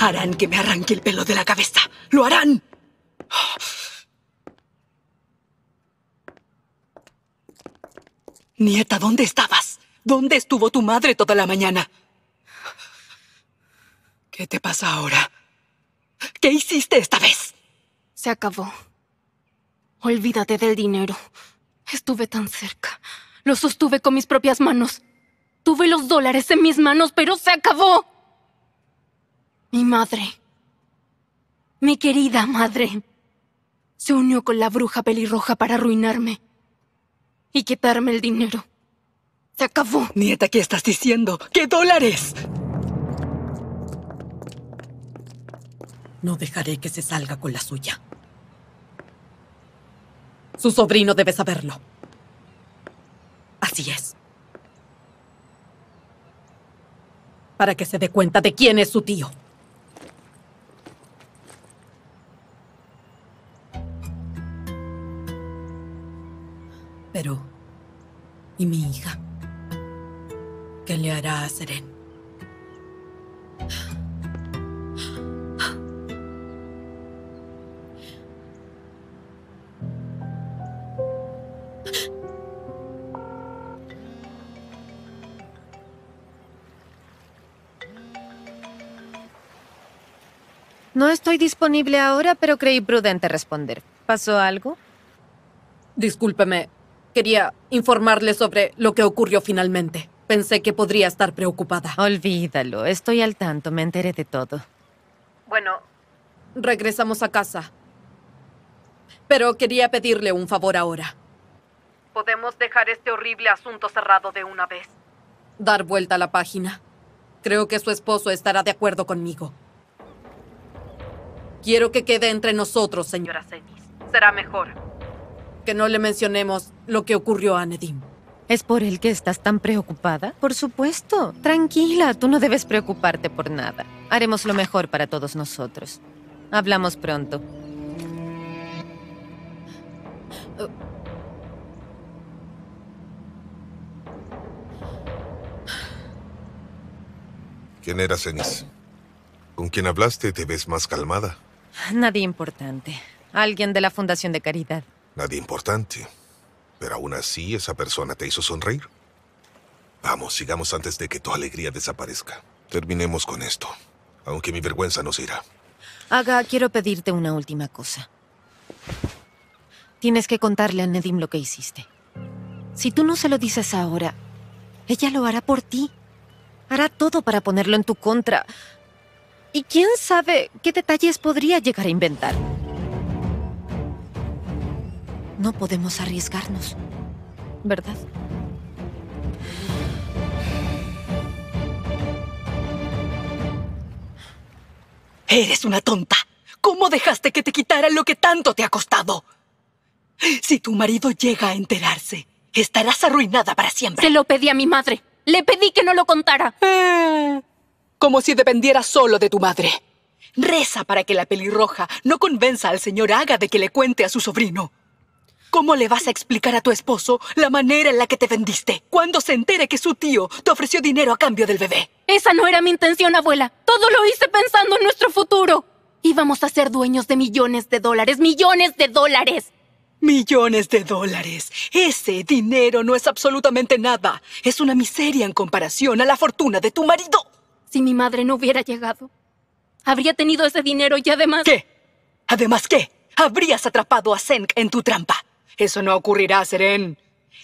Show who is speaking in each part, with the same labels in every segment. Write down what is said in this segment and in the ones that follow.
Speaker 1: Harán que me arranque el pelo de la cabeza. ¡Lo harán! Nieta, ¿dónde estabas? ¿Dónde estuvo tu madre toda la mañana? ¿Qué te pasa ahora? ¿Qué hiciste esta vez?
Speaker 2: Se acabó. Olvídate del dinero. Estuve tan cerca. Lo sostuve con mis propias manos. Tuve los dólares en mis manos, pero se acabó. Mi madre, mi querida madre, se unió con la bruja pelirroja para arruinarme y quitarme el dinero. Se acabó.
Speaker 1: Nieta, ¿qué estás diciendo? ¿Qué dólares? No dejaré que se salga con la suya. Su sobrino debe saberlo. Así es. Para que se dé cuenta de quién es su tío. Pero... ¿Y mi hija? ¿Qué le hará a Seren?
Speaker 3: No estoy disponible ahora, pero creí prudente responder. ¿Pasó algo?
Speaker 1: Discúlpeme. Quería informarle sobre lo que ocurrió finalmente. Pensé que podría estar preocupada.
Speaker 3: Olvídalo. Estoy al tanto. Me enteré de todo.
Speaker 1: Bueno, regresamos a casa. Pero quería pedirle un favor ahora. ¿Podemos dejar este horrible asunto cerrado de una vez? Dar vuelta a la página. Creo que su esposo estará de acuerdo conmigo. Quiero que quede entre nosotros, señora Cenis. Será mejor. Que no le mencionemos lo que ocurrió a Nedim.
Speaker 3: ¿Es por él que estás tan preocupada? Por supuesto. Tranquila, tú no debes preocuparte por nada. Haremos lo mejor para todos nosotros. Hablamos pronto.
Speaker 4: ¿Quién era Cenis? ¿Con quién hablaste? Te ves más calmada.
Speaker 3: Nadie importante. Alguien de la Fundación de Caridad.
Speaker 4: Nadie importante. Pero aún así, esa persona te hizo sonreír. Vamos, sigamos antes de que tu alegría desaparezca. Terminemos con esto. Aunque mi vergüenza nos irá.
Speaker 3: Aga, quiero pedirte una última cosa. Tienes que contarle a Nedim lo que hiciste. Si tú no se lo dices ahora, ella lo hará por ti. Hará todo para ponerlo en tu contra. Y quién sabe qué detalles podría llegar a inventar. No podemos arriesgarnos, ¿verdad?
Speaker 1: Eres una tonta. ¿Cómo dejaste que te quitaran lo que tanto te ha costado? Si tu marido llega a enterarse, estarás arruinada para siempre.
Speaker 2: Se lo pedí a mi madre. Le pedí que no lo contara.
Speaker 1: Eh, como si dependiera solo de tu madre. Reza para que la pelirroja no convenza al señor Aga de que le cuente a su sobrino. ¿Cómo le vas a explicar a tu esposo la manera en la que te vendiste cuando se entere que su tío te ofreció dinero a cambio del bebé?
Speaker 2: Esa no era mi intención, abuela. Todo lo hice pensando en nuestro futuro. Íbamos a ser dueños de millones de dólares, millones de dólares.
Speaker 1: Millones de dólares. Ese dinero no es absolutamente nada. Es una miseria en comparación a la fortuna de tu marido.
Speaker 2: Si mi madre no hubiera llegado, habría tenido ese dinero y además...
Speaker 1: ¿Qué? ¿Además qué? Habrías atrapado a Senk en tu trampa. Eso no ocurrirá, Seren.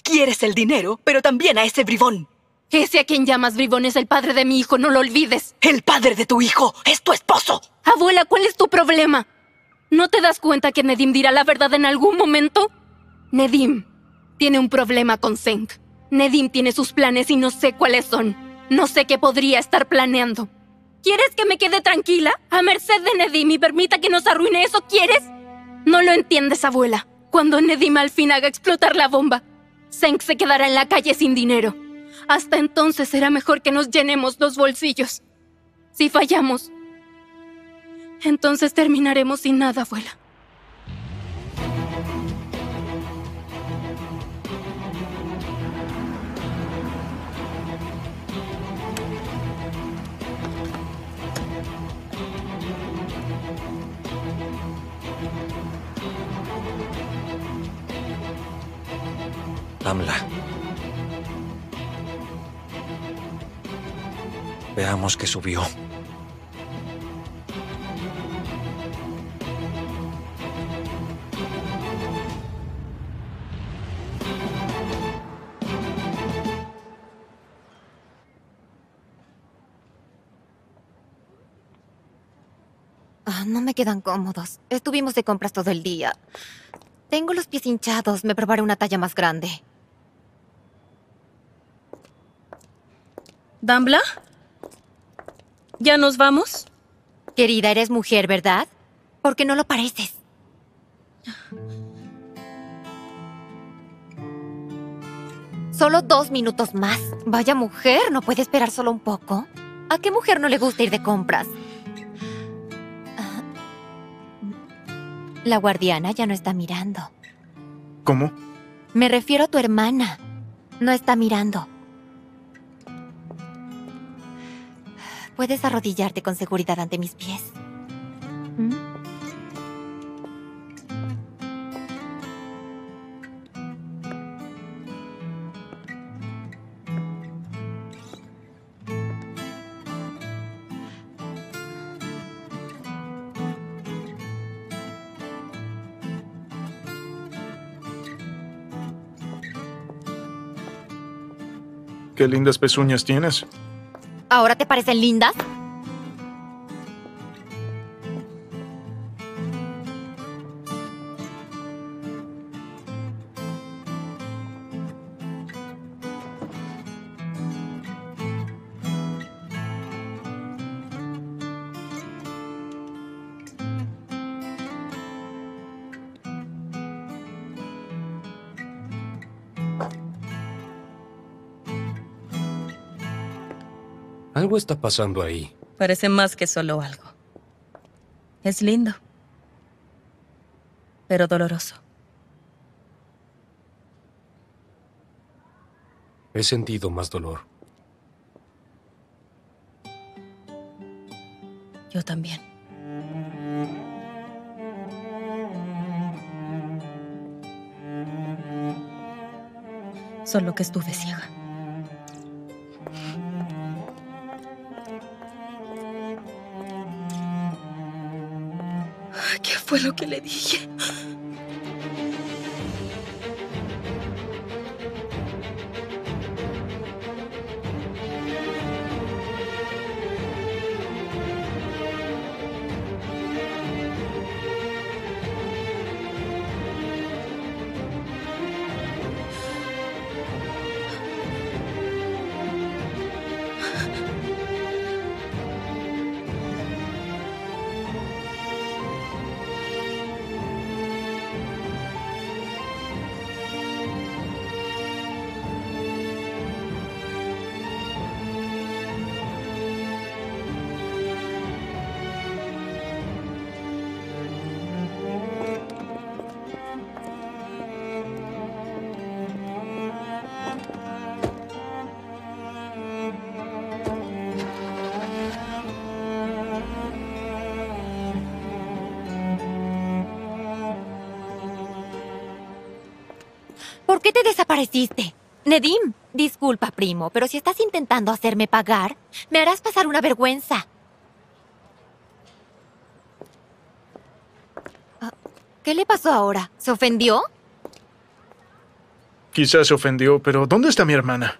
Speaker 1: Quieres el dinero, pero también a ese bribón.
Speaker 2: Ese a quien llamas bribón es el padre de mi hijo, no lo olvides.
Speaker 1: El padre de tu hijo es tu esposo.
Speaker 2: Abuela, ¿cuál es tu problema? ¿No te das cuenta que Nedim dirá la verdad en algún momento? Nedim tiene un problema con Senk. Nedim tiene sus planes y no sé cuáles son. No sé qué podría estar planeando. ¿Quieres que me quede tranquila? A merced de Nedim y permita que nos arruine eso, ¿quieres? No lo entiendes, abuela. Cuando Nedim al fin haga explotar la bomba, Senk se quedará en la calle sin dinero. Hasta entonces será mejor que nos llenemos los bolsillos. Si fallamos, entonces terminaremos sin nada, abuela.
Speaker 5: Veamos qué subió.
Speaker 6: Ah, no me quedan cómodos. Estuvimos de compras todo el día. Tengo los pies hinchados. Me probaré una talla más grande.
Speaker 7: ¿Dambla? ¿Ya nos vamos?
Speaker 6: Querida, eres mujer, ¿verdad? Porque no lo pareces. Solo dos minutos más. Vaya mujer, ¿no puede esperar solo un poco? ¿A qué mujer no le gusta ir de compras? Ah. La guardiana ya no está mirando.
Speaker 8: ¿Cómo?
Speaker 6: Me refiero a tu hermana. No está mirando. Puedes arrodillarte con seguridad ante mis pies. ¿Mm?
Speaker 8: Qué lindas pezuñas tienes.
Speaker 6: ¿Ahora te parecen lindas?
Speaker 9: Algo está pasando ahí.
Speaker 7: Parece más que solo algo. Es lindo. Pero doloroso.
Speaker 9: He sentido más dolor.
Speaker 7: Yo también. Solo que estuve ciega. Fue lo que le dije?
Speaker 6: ¿Por qué te desapareciste? Nedim, disculpa, primo, pero si estás intentando hacerme pagar, me harás pasar una vergüenza. Ah, ¿Qué le pasó ahora? ¿Se ofendió?
Speaker 8: Quizás se ofendió, pero ¿dónde está mi hermana?